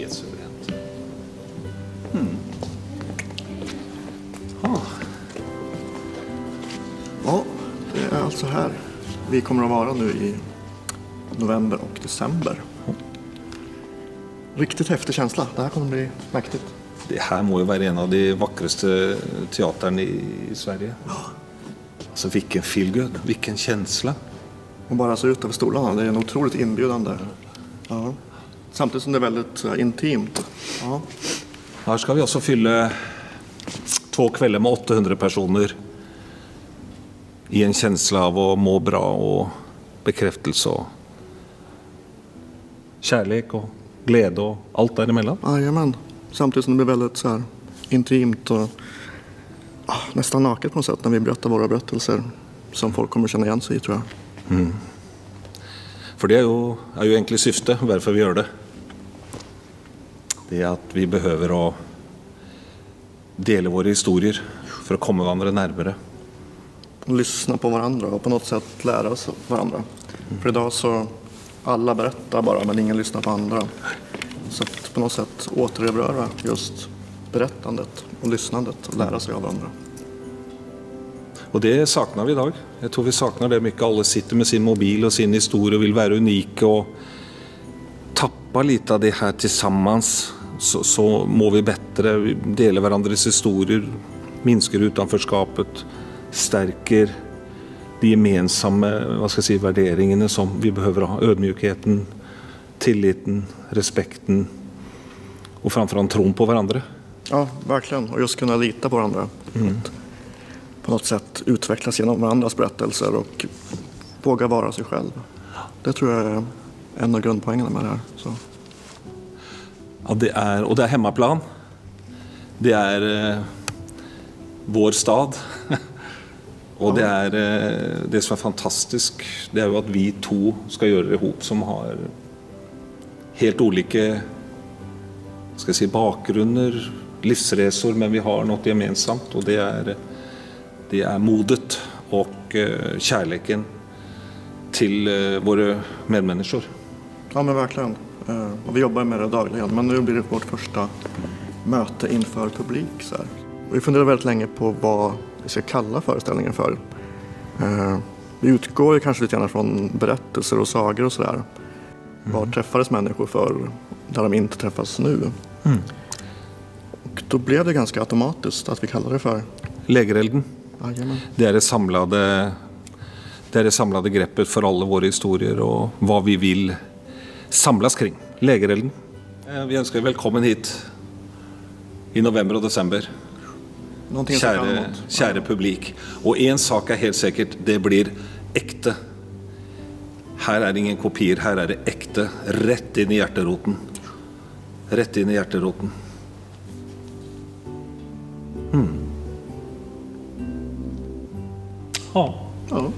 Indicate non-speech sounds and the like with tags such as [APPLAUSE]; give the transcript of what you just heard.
helt suveränt. Ja, det är alltså här vi kommer att vara nu i november och december. Riktigt häftig känsla. Det här kommer bli mäktigt. Det här må ju vara en av de vackraste teatrarna i Sverige. Alltså vilken feelgood, vilken känsla. Och bara se ut över stolarna, det är en otroligt inbjudande. Ja. Samtidigt som det är väldigt eh, intimt. Ja. Här ska vi också fylla två kvällar med 800 personer i en känsla av att må bra och bekräftelse och kärlek och glädje och allt däremellan. Jajamän. Samtidigt som det blir väldigt så här, intimt och ah, nästan naket på något sätt när vi berättar våra berättelser. Som folk kommer känna igen sig i tror jag. För det är ju, är ju egentligen syftet varför vi gör det. Det är att vi behöver att dela våra historier för att komma varandra närmare. Lyssna på varandra och på något sätt lära oss varandra. För idag så alla berättar bara men ingen lyssnar på andra. Så att på något sätt återerövra just berättandet och lyssnandet och lära sig av varandra. Och det saknar vi idag. Jag tror vi saknar det mycket. Alla sitter med sin mobil och sin historia och vill vara unika och tappa lite av det här tillsammans så, så mår vi bättre. Vi delar varandras historier, minskar utanförskapet, stärker de gemensamma vad ska jag säga, värderingarna som vi behöver ha. Ödmjukheten, tilliten, respekten och framförallt tron på varandra. Ja, verkligen. Och just kunna lita på varandra. Att på något sätt utvecklas genom varandras berättelser och våga vara sig själv. Det tror jag är en av grundpoängerna med det här. Så. Ja, det är, och det är hemmaplan. Det är eh, vår stad. [LAUGHS] och det är eh, det som är fantastiskt. Det är ju att vi två ska göra det ihop som har helt olika ska jag säga, bakgrunder, livsresor, men vi har något gemensamt och det är, det är modet och eh, kärleken till eh, våra medmänniskor. Ja, men verkligen. Eh, Och vi jobbar med det dagligen. Men nu blir det vårt första möte inför publik. Så här. Vi funderar väldigt länge på vad vi ska kalla föreställningen för. Eh, Vi utgår kanske lite grann från berättelser och sagor och sådär. Var träffades människor för där de inte träffas nu? Och då blev det ganska automatiskt att vi kallade det för Lägerelden. Jajamän. Det är det samlade, det är det samlade greppet för alla våra historier och vad vi vill samlas kring. Lägerelden. Eh, Vi önskar er välkommen hit i november och december. Käre, käre publik. Och en sak är helt säkert, det blir äkta. Här är det ingen kopior, här är det äkta. Rätt in i hjärteroten. Rätt in i hjärteroten. Ja. Ja.